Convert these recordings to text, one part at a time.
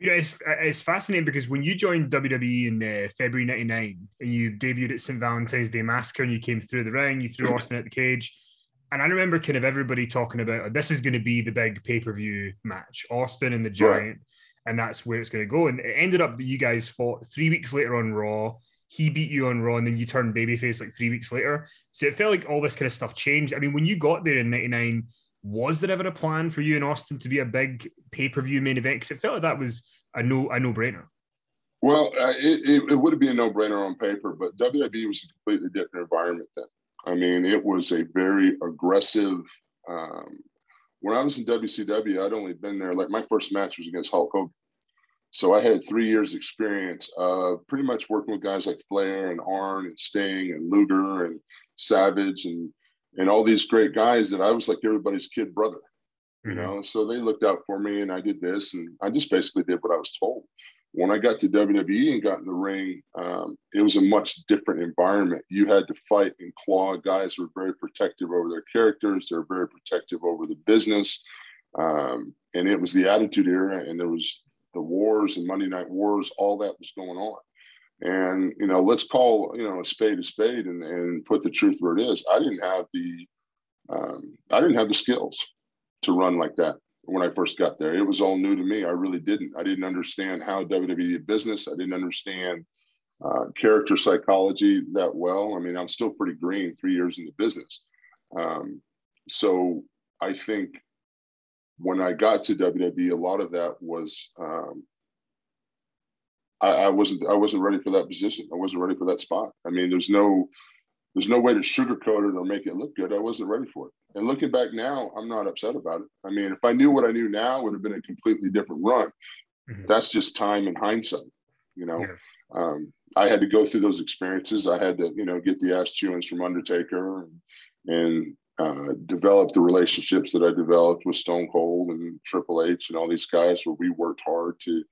You know, it's, it's fascinating because when you joined WWE in uh, February 99 and you debuted at St. Valentine's Day Massacre and you came through the ring, you threw Austin at the cage. And I remember kind of everybody talking about oh, this is going to be the big pay per view match, Austin and the Giant. Right. And that's where it's going to go. And it ended up that you guys fought three weeks later on Raw. He beat you on Raw, and then you turned babyface like three weeks later. So it felt like all this kind of stuff changed. I mean, when you got there in 99, was there ever a plan for you in Austin to be a big pay per view main event? Because it felt like that was a no a no brainer. Well, uh, it, it, it, would be a no brainer on paper, but WWE was a completely different environment then. I mean, it was a very aggressive. Um, when I was in WCW, I'd only been there like my first match was against Hulk Hogan. So I had three years experience of pretty much working with guys like Flair and Arn and Sting and Luger and Savage and and all these great guys that I was like everybody's kid brother, you mm-hmm. know. So they looked out for me, and I did this, and I just basically did what I was told. When I got to WWE and got in the ring, um, it was a much different environment. You had to fight and claw. Guys were very protective over their characters. They're very protective over the business, um, and it was the Attitude Era, and there was the wars and Monday Night Wars. All that was going on and you know let's call you know a spade a spade and, and put the truth where it is. I didn't have the um, i didn't have the skills to run like that when i first got there. It was all new to me. I really didn't. I didn't understand how wwe business. I didn't understand uh, character psychology that well. I mean i'm still pretty green three years in the business. Um, so i think when i got to wwe a lot of that was um, I, I, wasn't I wasn't ready for that position. I wasn't ready for that spot. I mean, there's no there's no way to sugarcoat it or make it look good. I wasn't ready for it. And looking back now, I'm not upset about it. I mean, if I knew what I knew now, it would have been a completely different run. Mm-hmm. That's just time and hindsight, you know. Yeah. Um, I had to go through those experiences. I had to, you know, get the ass chewings from Undertaker and, and uh, develop the relationships that I developed with Stone Cold and Triple H and all these guys where we worked hard to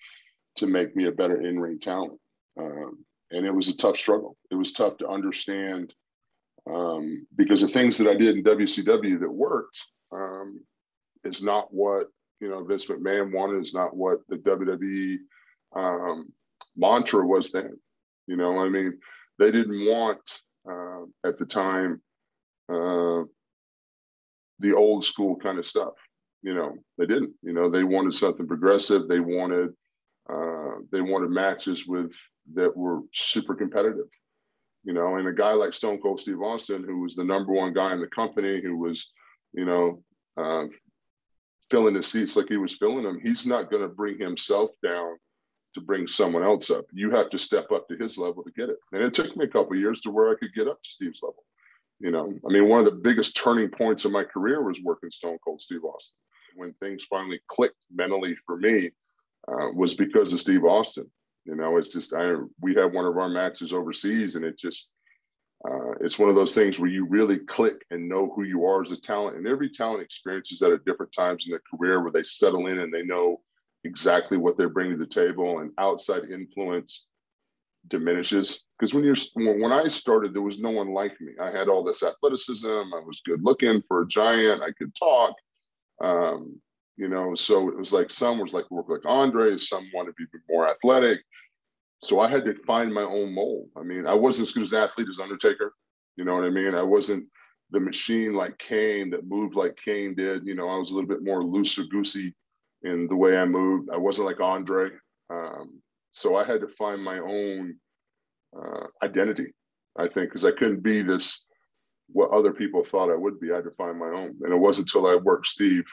to make me a better in-ring talent. Um, and it was a tough struggle. It was tough to understand um, because the things that I did in WCW that worked um, is not what you know Vince McMahon wanted. Is not what the WWE um, mantra was then. You know, I mean, they didn't want uh, at the time uh, the old school kind of stuff. You know, they didn't. You know, they wanted something progressive. They wanted they wanted matches with that were super competitive, you know. And a guy like Stone Cold Steve Austin, who was the number one guy in the company, who was, you know, uh, filling the seats like he was filling them, he's not going to bring himself down to bring someone else up. You have to step up to his level to get it. And it took me a couple years to where I could get up to Steve's level. You know, I mean, one of the biggest turning points of my career was working Stone Cold Steve Austin. When things finally clicked mentally for me, uh, was because of Steve Austin. You know, it's just I we had one of our matches overseas, and it just uh, it's one of those things where you really click and know who you are as a talent. And every talent experiences that at different times in their career where they settle in and they know exactly what they're bringing to the table, and outside influence diminishes. Because when you're when I started, there was no one like me. I had all this athleticism. I was good looking for a giant. I could talk. Um, you know. So it was like some was like work like Andre, some wanted to be more athletic. So I had to find my own mold. I mean, I wasn't as good as athlete as Undertaker. You know what I mean? I wasn't the machine like Kane that moved like Kane did. You know, I was a little bit more looser goosey in the way I moved. I wasn't like Andre. Um, so I had to find my own uh, identity, I think, because I couldn't be this what other people thought I would be. I had to find my own. And it wasn't until I worked Steve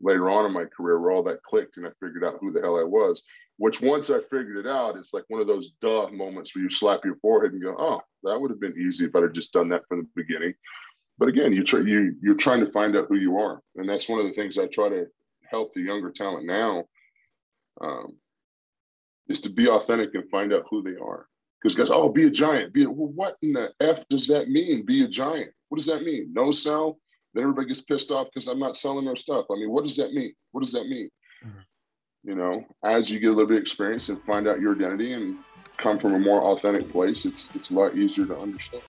later on in my career where all that clicked and I figured out who the hell I was. Which once I figured it out, it's like one of those duh moments where you slap your forehead and go, "Oh, that would have been easy if I'd have just done that from the beginning." But again, you try you you're trying to find out who you are, and that's one of the things I try to help the younger talent now. Um, is to be authentic and find out who they are. Because guys, oh, be a giant. Be a, well, what in the f does that mean? Be a giant. What does that mean? No sell, then everybody gets pissed off because I'm not selling their stuff. I mean, what does that mean? What does that mean? Mm-hmm. You know, as you get a little bit of experience and find out your identity and come from a more authentic place, it's it's a lot easier to understand.